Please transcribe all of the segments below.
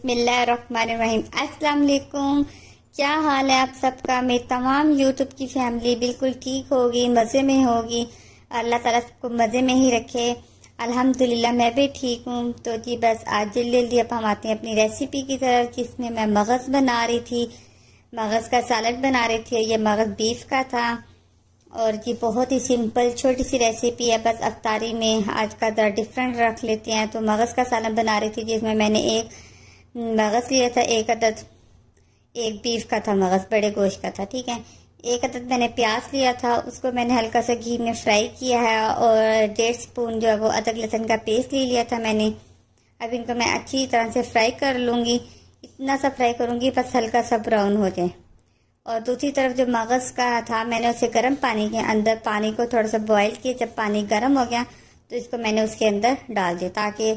बिस्मिल्लाहिर्रहमानिर्रहीम। अस्सलाम वालेकुम क्या हाल है आप सबका? मेरी तमाम यूट्यूब की फैमिली बिल्कुल ठीक होगी, मज़े में होगी। अल्लाह ताला सबको मज़े में ही रखे। अल्हम्दुलिल्लाह, मैं भी ठीक हूँ। तो जी बस आज जल्दी जल्दी अब हम आते हैं अपनी रेसिपी की तरफ़, जिसमें मैं मगज़ बना रही थी। मगज़ का सलाद बना रही थी, ये मगज़ बीफ का था। और जी बहुत ही सिंपल छोटी सी रेसिपी है। बस अफ्तारी में आज का ज़रा डिफरेंट रख लेते हैं। तो मगज़ का सालन बना रही थी, जिसमें मैंने एक मगज़ लिया था, एक अदद, एक बीफ का था मगज़, बड़े गोश्त का था, ठीक है? एक अदद मैंने प्याज लिया था, उसको मैंने हल्का सा घी में फ्राई किया है और डेढ़ स्पून जो है वो अदरक लहसुन का पेस्ट ले लिया था मैंने। अब इनको मैं अच्छी तरह से फ्राई कर लूँगी। इतना सा फ्राई करूँगी, बस हल्का सा ब्राउन हो जाए। और दूसरी तरफ़ जो मगज़ का था, मैंने उसे गर्म पानी के अंदर, पानी को थोड़ा सा बॉयल किया। जब पानी गर्म हो गया तो इसको मैंने उसके अंदर डाल दिया, ताकि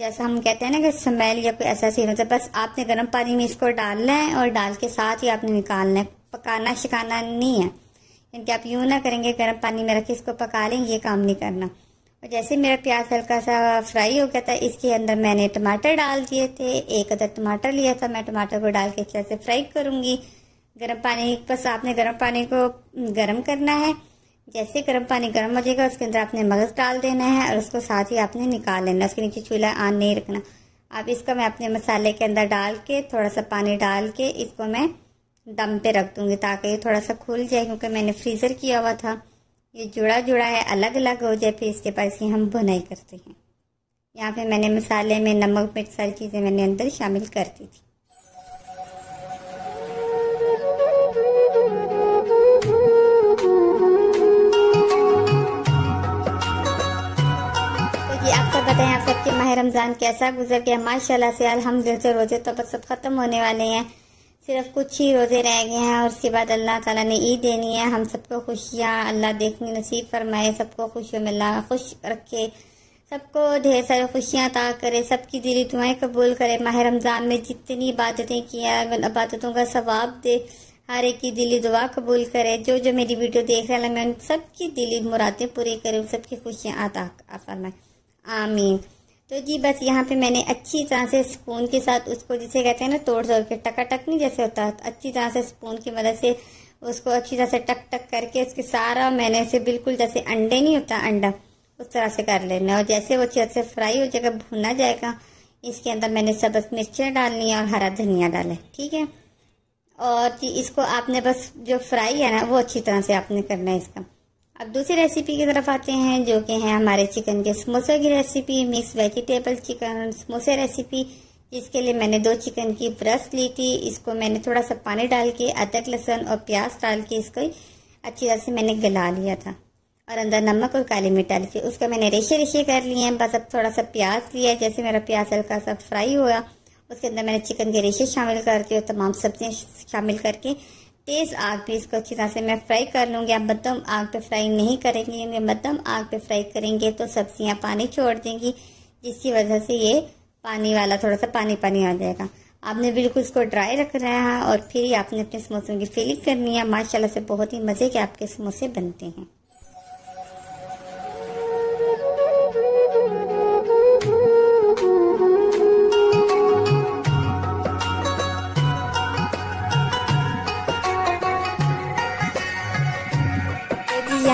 जैसा हम कहते हैं ना कि स्मेल या कोई ऐसा सीन होता है बस आपने गर्म पानी में इसको डालना है और डाल के साथ ही आपने निकालना है। पकाना, शिकाना नहीं है। क्योंकि आप यूँ ना करेंगे, गर्म पानी में रख के इसको पका लें, ये काम नहीं करना। और जैसे मेरा प्याज हल्का सा फ्राई हो गया था, इसके अंदर मैंने टमाटर डाल दिए थे। एक अदर टमाटर लिया था, मैं टमाटर को डाल के अच्छे से फ्राई करूँगी। गर्म पानी, बस आपने गर्म पानी को गर्म करना है। जैसे गर्म पानी गर्म हो जाएगा, उसके अंदर आपने मगज़ डाल देना है और उसको साथ ही आपने निकाल लेना उसके नीचे चूल्हा आन नहीं रखना। अब इसको मैं अपने मसाले के अंदर डाल के थोड़ा सा पानी डाल के इसको मैं दम पे रख दूँगी ताकि ये थोड़ा सा खुल जाए, क्योंकि मैंने फ्रीज़र किया हुआ था। ये जुड़ा जुड़ा है अलग अलग हो जाए, फिर इसके पास ही हम बुनाई करते हैं। यहाँ पे मैंने मसाले में नमक, मिर्च, सारी चीज़ें मैंने अंदर शामिल कर दी थी। रमज़ान कैसा गुजर गया, माशाल्लाह से अल्हम्दुलिल्लाह से रोज़े तो बस सब ख़त्म होने वाले हैं। सिर्फ़ कुछ ही रोज़े रह गए हैं और उसके बाद अल्लाह ताला ने ईद देनी है। हम सबको खुशियाँ अल्लाह देखनी नसीब फरमाए, सबको खुशियों में अल्लाह खुश रखे। सबको ढेर सारी खुशियाँ अता करे, सबकी दिली दुआएँ कबूल करे। माह रमज़ान में जितनी इबादतें किया इबादतों का सवाब दे, हर एक की दिली दुआ कबूल करे। जो जो मेरी वीडियो देख रहे हैं, मैं उन सबकी दिली मुरादें पूरी करें, सबकी खुशियाँ आता फरमाए। आमीन। तो जी, बस यहाँ पे मैंने अच्छी तरह से स्पून के साथ उसको जिसे कहते हैं ना तोड़ तोड़ के टकाटक नहीं जैसे होता है अच्छी तरह से स्पून की मदद से उसको अच्छी तरह से टक टक करके उसके सारा, मैंने इसे बिल्कुल जैसे अंडे नहीं होता, अंडा, उस तरह से कर लेना और जैसे वो अच्छी से फ्राई हो जाएगा, भुना जाएगा, इसके अंदर मैंने सबस मिर्चें डालनी है और हरा धनिया डाला, ठीक है? और जी, इसको आपने बस जो फ्राई है ना, वो अच्छी तरह से आपने करना है इसका। अब दूसरी रेसिपी की तरफ़ आते हैं, जो कि है हमारे चिकन के समोसे की रेसिपी मिक्स वेजिटेबल चिकन समोसे रेसिपी जिसके लिए मैंने दो चिकन की ब्रश ली थी। इसको मैंने थोड़ा सा पानी डाल के, अदरक, लहसुन और प्याज डाल के इसको अच्छी तरह से मैंने गला लिया था। और अंदर नमक और काली मिर्च डाली थी उसका मैंने रेशे रेशे कर लिए हैं। बस अब थोड़ा सा प्याज लिया जैसे मेरा प्याज हल्का सा फ्राई हुआ, उसके अंदर मैंने चिकन के रेशे शामिल करके और तमाम सब्ज़ियाँ शामिल करके तेज आग पे इसको अच्छी तरह से मैं फ्राई कर लूँगी। आप मध्यम आग पे फ्राई नहीं करेंगे मध्यम आग पे फ्राई करेंगे तो सब्ज़ियाँ पानी छोड़ देंगी, जिसकी वजह से ये पानी वाला थोड़ा सा पानी पानी आ जाएगा। आपने बिल्कुल इसको ड्राई रखना है और फिर ही आपने अपने समोसों की फिलिंग करनी है। माशाल्लाह से बहुत ही मज़े के आपके समोसे बनते हैं।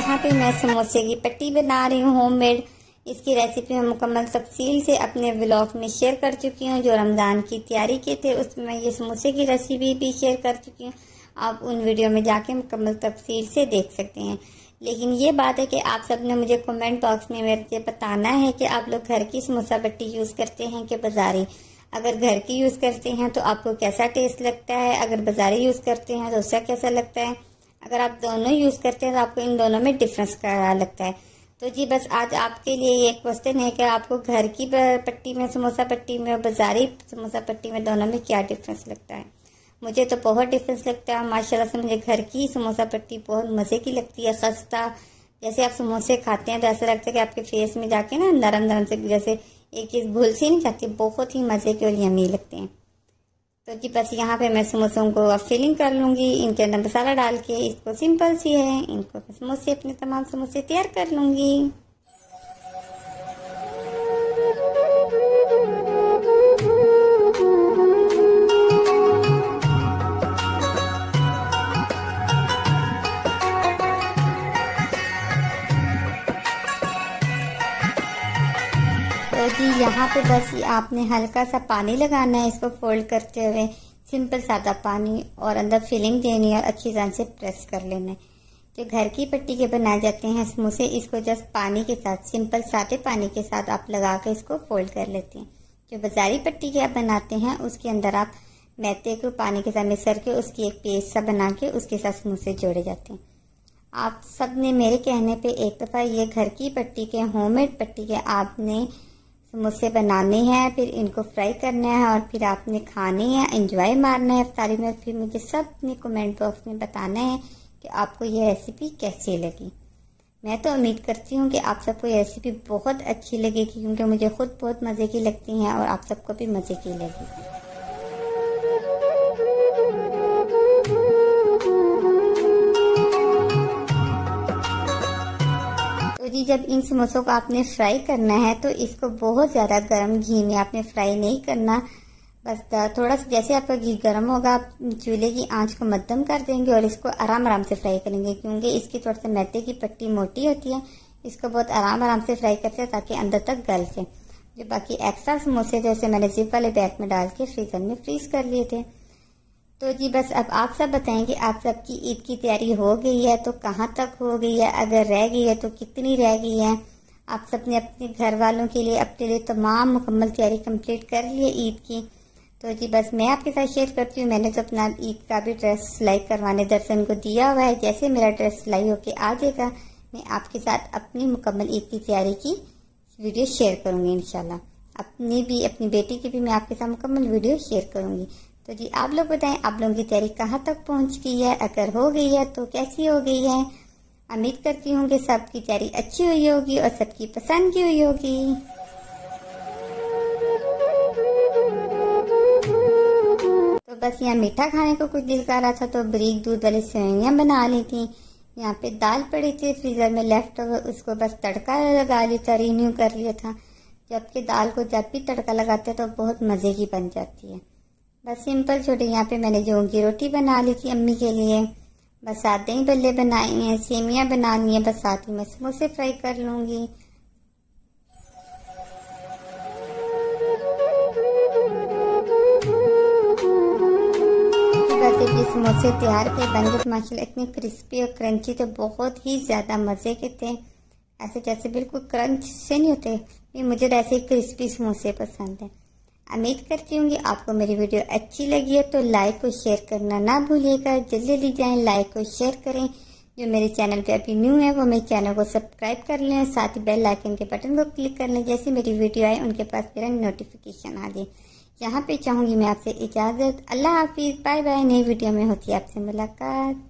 यहाँ पे मैं समोसे की पट्टी बना रही हूँ होममेड इसकी रेसिपी मैं मुकम्मल तफसील से अपने ब्लॉग में शेयर कर चुकी हूँ, जो रमज़ान की तैयारी के थे, उसमें ये समोसे की रेसिपी भी शेयर कर चुकी हूँ। आप उन वीडियो में जाके मुकम्मल तफसील से देख सकते हैं। लेकिन ये बात है कि आप सबने मुझे कमेंट बॉक्स में मेरे बताना है कि आप लोग घर की समोसा पट्टी यूज़ करते हैं कि बाज़ारी? अगर घर की यूज़ करते हैं तो आपको कैसा टेस्ट लगता है? अगर बाज़ारी यूज़ करते हैं तो उसका कैसा लगता है? अगर आप दोनों यूज़ करते हैं तो आपको इन दोनों में डिफरेंस लगता है। तो जी, बस आज आपके लिए ये क्वेश्चन है कि आपको घर की पट्टी में, समोसा पट्टी में बाज़ारी समोसा पट्टी में दोनों में क्या डिफरेंस लगता है? मुझे तो बहुत डिफरेंस लगता है। माशाल्लाह से मुझे घर की समोसा पट्टी बहुत मज़े की लगती है खस्ता जैसे आप समोसे खाते हैं तो ऐसा लगता है कि आपके फेस में जाके ना नरम नरम से, जैसे एक चीज़ भूल सी नहीं जाती, बहुत ही मज़े के और यमी लगते हैं। तो जी, बस यहाँ पे मैं समोसों को अब फिलिंग कर लूँगी। इनके अंदर मसाला डाल के, इसको सिंपल सी है। इनको समोसे, अपने तमाम समोसे तैयार कर लूँगी। तो जी, यहाँ पे बस आपने हल्का सा पानी लगाना है, इसको फोल्ड करते हुए सिंपल सादा पानी और अंदर फिलिंग देनी है अच्छी तरह से प्रेस कर लेना है। जो घर की पट्टी के बनाए जाते हैं समोसे इसको जस्ट पानी के साथ सिंपल सादे पानी के साथ आप लगा कर इसको फोल्ड कर लेते हैं। जो बाजारी पट्टी के आप बनाते हैं, उसके अंदर आप मैदे को पानी के साथ मिक्सर के उसकी एक पेस्ट सा बना के उसके साथ समोसे जोड़े जाते हैं। आप सबने मेरे कहने पे एक दफ़ा ये घर की पट्टी के होममेड पट्टी के आपने समोसे बनाने हैं, फिर इनको फ्राई करना है और फिर आपने खाने हैं इंजॉय मारना है अफ्तारी में, फिर मुझे सब अपने कमेंट बॉक्स में बताना है कि आपको ये रेसिपी कैसी लगी। मैं तो उम्मीद करती हूँ कि आप सबको ये रेसिपी बहुत अच्छी लगेगी, क्योंकि मुझे खुद बहुत मज़े की लगती हैं और आप सबको भी मज़े की लगेगी। जी जब इन समोसों को आपने फ्राई करना है तो इसको बहुत ज़्यादा गर्म घी में आपने फ्राई नहीं करना। बस थोड़ा सा जैसे आपका घी गर्म होगा, आप चूल्हे की आँच को मध्यम कर देंगे और इसको आराम आराम से फ्राई करेंगे, क्योंकि इसकी थोड़ा सा मैदे की पट्टी मोटी होती है। इसको बहुत आराम आराम से फ्राई करते हैं ताकि अंदर तक गल जाए। जो बाकी एक्स्ट्रा समोसे जैसे मैंने जिप वाले बैग में डाल के फ्रीजर में फ्रीज कर लिए थे। तो जी, बस अब आप सब बताएँ कि आप सबकी ईद की तैयारी हो गई है तो कहाँ तक हो गई है? अगर रह गई है तो कितनी रह गई है? आप सबने अपने घर वालों के लिए, अपने लिए तमाम मुकम्मल तैयारी कंप्लीट कर ली है ईद की। तो जी, बस मैं आपके साथ शेयर करती हूँ, मैंने तो अपना ईद का भी ड्रेस सिलाई करवाने दर्शन को दिया हुआ है। जैसे मेरा ड्रेस सिलाई होके आ जाएगा, मैं आपके साथ अपनी मुकम्मल ईद की तैयारी की वीडियो शेयर करूँगी इनशाला अपनी भी, अपनी बेटी की भी मैं आपके साथ मुकम्मल वीडियो शेयर करूँगी। तो जी, आप लोग बताएँ, आप लोगों की तैयारी कहाँ तक पहुँच गई है? अगर हो गई है तो कैसी हो गई है? उम्मीद करती हूँ कि सबकी तैयारी अच्छी हुई होगी और सबकी पसंद की हुई होगी। तो बस यहाँ मीठा खाने को कुछ दिल कर रहा था तो ब्रीक दूध वाली सेवइयाँ बना ली थी। यहाँ पे दाल पड़ी थी, फ्रीजर में लेफ़्ट ओवर उसको बस तड़का लगा लिया था रिन्यू कर लिया था। जबकि दाल को जब भी तड़का लगाते तो बहुत मज़े की बन जाती है। बस सिंपल छोटे, यहाँ पे मैंने जो की रोटी बना ली थी अम्मी के लिए, बस साथ दही बल्ले बनाए हैं, सेमियाँ बनानी है, बस ही मैं समोसे फ्राई कर लूँगी। समोसे तैयार के बन गए माशाल्लाह इतने क्रिस्पी और क्रंची तो बहुत ही ज़्यादा मज़े के थे। ऐसे जैसे बिल्कुल क्रंच से नहीं होते मुझे तो ऐसे क्रिस्पी समोसे पसंद है। उम्मीद करती हूँ आपको मेरी वीडियो अच्छी लगी है तो लाइक और शेयर करना ना भूलिएगा। जल्दी जल्दी जाएँ लाइक और शेयर करें। जो मेरे चैनल पे अभी न्यू है, वो मेरे चैनल को सब्सक्राइब कर लें साथ ही बेल आइकन के बटन को क्लिक कर लें, जैसे मेरी वीडियो आए, उनके पास मेरा नोटिफिकेशन आ जाए। यहाँ पे चाहूँगी मैं आपसे इजाज़त। अल्लाह हाफिज़। बाय बाय नई वीडियो में होती है आपसे मुलाकात।